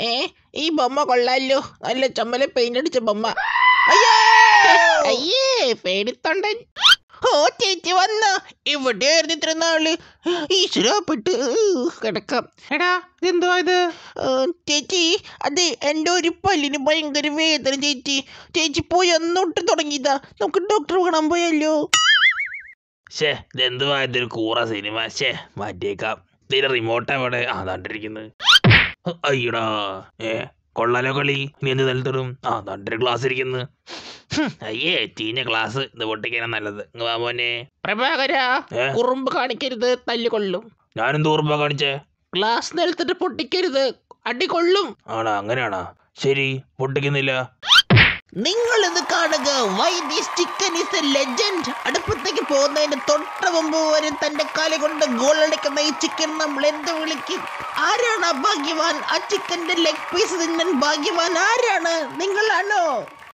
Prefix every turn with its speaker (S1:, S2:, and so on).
S1: ഏ ഈ ബൊമ്മ കൊള്ളാലോ. നല്ല ചമ്മല പെയിന്റ് അടിച്ച ബൊമ്മ. അയ്യേ! അയ്യേ പേടിത്തൊണ്ടൻ. ഓ ചേച്ചി വന്ന. എവിടെയായിരുന്നു ഇത്ര നാൾ. ഈശ്വരപ്പെട്ട് കിടക്കാം.
S2: എടാ ഇതെന്തോ ഇത്?
S1: ചേച്ചി അത് എന്റെ ഒരു പല്ലിന് ഭയങ്കര വേദന ചേച്ചി. ചേച്ചി പോയി അന്നോട്ട് തുടങ്ങിയതാ. നമുക്ക് ഡോക്ടർ കാണാൻ പോയല്ലോ
S2: ഷേ ഇതെന്തുവാ? ഇതൊരു കൂറ സിനിമ. ഷേ മാറ്റിയേക്കാം. ഇതിന്റെ റിമോട്ട് എവിടെ? ആ ദാണ്ടിരിക്കുന്നത് അയ്യടാ. ഏ കൊള്ളാലോ കളി. നീ എന്ത് നിലത്തിടും ആ ദാണ്ടൊരു ഗ്ലാസ് ഇരിക്കുന്നു. അയ്യേ ചീഞ്ഞ ഗ്ലാസ് ഇത് പൊട്ടിക്കാനാ നല്ലത്. മോനെ.
S1: പ്രഭാകര കുറുമ്പ് കാണിക്കരുത് തല്ലുകൊള്ളും
S2: ഞാനെന്ത് കുറുമ്പ കാണിച്ചേ?
S1: ഗ്ലാസ് നിലത്തിട്ട് പൊട്ടിക്കരുത് അടി കൊള്ളും.
S2: ആണോ അങ്ങനെയാണോ. ശരി പൊട്ടിക്കുന്നില്ല.
S1: നിങ്ങൾ ഇത് കാണുക. Why this chicken is a legend അടുപ്പത്തേക്ക് പോകുന്നതിന് തൊട്ട മുമ്പ് വരെ തന്റെ കാലി കൊണ്ട് ഗോൾ അടിക്കുന്ന ഈ ചിക്കൻ നമ്മൾ എന്ത് വിളിക്കും? ആരാണ് ആ ഭാഗ്യവാൻ? ആ ചിക്കന്റെ ലെഗ് പീസ് തിന്നാൻ ഭാഗ്യവാൻ ആരാണ്? നിങ്ങളാണോ?